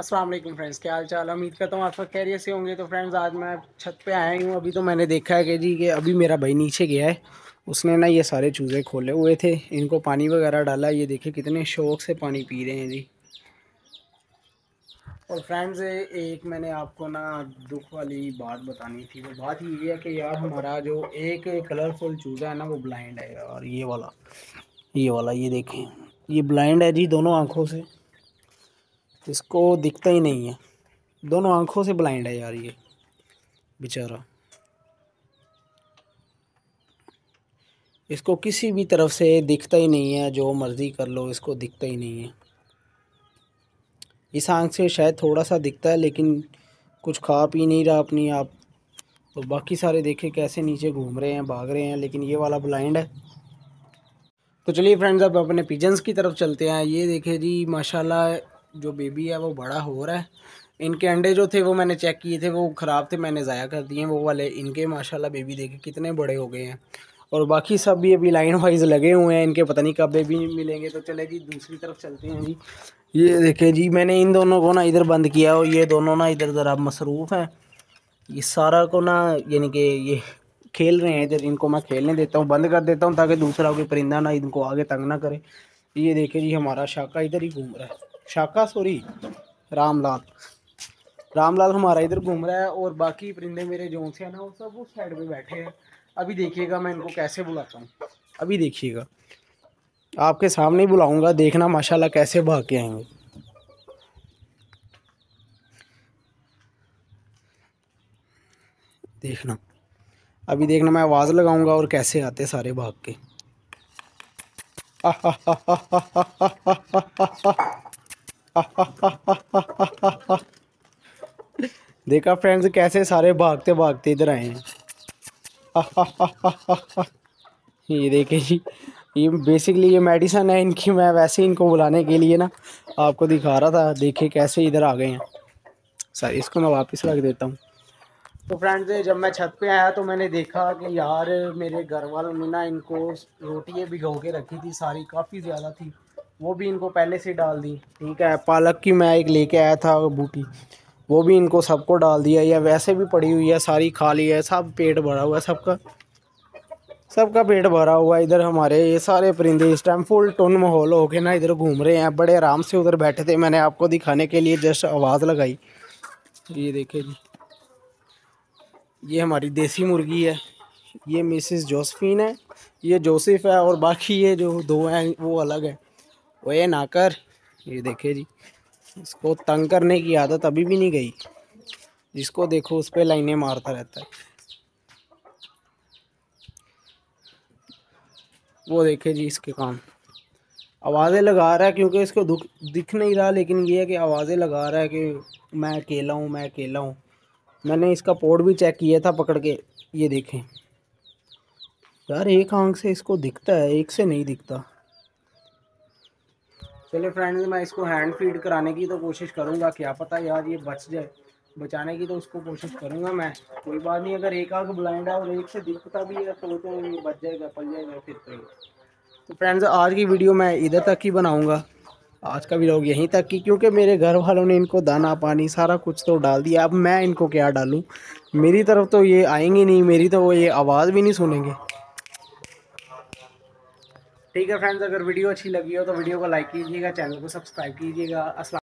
अस्सलाम वालेकुम फ्रेंड्स, क्या हाल चाल उम्मीद करता हूँ आप सब खैरियत से होंगे। तो फ्रेंड्स, आज मैं छत पे आया हूँ। अभी तो मैंने देखा है कि जी, कि अभी मेरा भाई नीचे गया है। उसने ना ये सारे चूज़े खोले हुए थे। इनको पानी वगैरह डाला। ये देखिए कितने शौक से पानी पी रहे हैं जी। और फ्रेंड्स, एक मैंने आपको ना दुख वाली बात बतानी थी। वो बात ये है कि यार, हमारा जो एक कलरफुल चूज़ा है ना, वो ब्लाइंड है और ये वाला ये वाला, ये देखें। ये ब्लाइंड है जी दोनों आँखों से। इसको दिखता ही नहीं है। दोनों आँखों से ब्लाइंड है यार ये, बेचारा। इसको किसी भी तरफ़ से दिखता ही नहीं है, जो मर्ज़ी कर लो, इसको दिखता ही नहीं है। इस आँख से शायद थोड़ा सा दिखता है, लेकिन कुछ खा पी नहीं रहा अपनी आप। तो बाकी सारे देखे कैसे नीचे घूम रहे हैं, भाग रहे हैं, लेकिन ये वाला ब्लाइंड है। तो चलिए फ्रेंड्स अब अपने पिजन्स की तरफ़ चलते हैं। ये देखे जी, माशाल्लाह जो बेबी है, वो बड़ा हो रहा है। इनके अंडे जो थे, वो मैंने चेक किए थे, वो ख़राब थे, मैंने ज़ाया कर दिए वो वाले, इनके, माशाल्लाह बेबी देखे कितने बड़े हो गए हैं। और बाकी सब भी अभी लाइन वाइज लगे हुए हैं। इनके पता नहीं कब बेबी मिलेंगे तो चले जी, दूसरी तरफ़ चलते हैं जी। ये देखे जी, मैंने इन दोनों को ना इधर बंद किया और ये दोनों ना इधर ज़रा मसरूफ़ हैं। ये सारा को ना, यानी कि ये खेल रहे हैं इधर इनको मैं खेलने देता हूँ, बंद कर देता हूँ, ताकि दूसरा कोई परिंदा ना इनको आगे तंग ना करे। ये देखे जी, हमारा शाका इधर ही घूम रहा है। शाका सॉरी, रामलाल। रामलाल हमारा इधर घूम रहा है और बाकी परिंदे मेरे जो से हैं ना, वो सब उस साइड में बैठे हैं। अभी देखिएगा, मैं इनको कैसे बुलाता हूँ। अभी देखिएगा। आपके सामने ही बुलाऊँगा, देखना माशाल्लाह कैसे भाग के आएँगे। देखना। अभी देखना मैं आवाज़ लगाऊँगा और कैसे आते सारे भाग के। देखा फ्रेंड्स कैसे सारे भागते भागते इधर आए हैं। ये देखे जी, ये बेसिकली ये मेडिसन है इनकी, मैं वैसे इनको बुलाने के लिए ना आपको दिखा रहा था, देखे कैसे इधर आ गए हैं। सर, इसको मैं वापस रख देता हूँ। तो फ्रेंड्स जब मैं छत पे आया तो मैंने देखा कि यार मेरे घर वालों ने ना इनको रोटियाँ भिगो के रखी थी, सारी काफ़ी ज़्यादा थी। वो भी इनको पहले से डाल दी। ठीक है, पालक की मैं एक लेके आया था बूटी, वो भी इनको सबको डाल दिया। या वैसे भी पड़ी हुई है, सारी खाली है, सब पेट भरा हुआ है, सबका सबका पेट भरा हुआ है इधर हमारे। ये सारे परिंदे इस टाइम फुल टोन माहौल हो के ना इधर घूम रहे हैं। बड़े आराम से उधर बैठे थे, मैंने आपको दिखाने के लिए जस्ट आवाज़ लगाई। ये देखे जी, ये हमारी देसी मुर्गी है, ये मिसिस जोसफिन है, ये जोसेफ है और बाकी ये जो दो हैं, वो अलग है। वो ये ना कर ये देखे जी, इसको तंग करने की आदत अभी भी नहीं गई। जिसको देखो उस पर लाइनें मारता रहता है। वो देखे जी इसके काम। आवाज़ें लगा रहा है क्योंकि इसको दुख, दिख नहीं रहा, लेकिन ये है कि आवाज़ें लगा रहा है कि मैं अकेला हूँ, मैं अकेला हूँ। मैंने इसका पोर्ट भी चेक किया था पकड़ के, ये देखें। यार एक आँख से इसको दिखता है, एक से नहीं दिखता। चलिए फ्रेंड्स मैं इसको हैंड फ़ीड कराने की तो कोशिश करूँगा क्या पता यार ये बच जाए, बचाने की तो उसको कोशिश करूँगा मैं। कोई बात नहीं, अगर एक आग ब्लाइंड है और एक से दिखता भी है तो तो ये बच जाएगा, पल जाएगा फिर तो। तो फ्रेंड्स आज की वीडियो मैं इधर तक ही बनाऊँगा। आज का वीडियो यहीं तक की, क्योंकि मेरे घर वालों ने इनको दाना, पानी, सारा कुछ तो डाल दिया। अब मैं इनको क्या डालूँ? मेरी तरफ़ तो ये आएँगे नहीं, मेरी तो ये आवाज़ भी नहीं सुनेंगे। ठीक है फ्रेंड्स अगर वीडियो अच्छी लगी हो तो वीडियो को लाइक कीजिएगा चैनल को सब्सक्राइब कीजिएगा।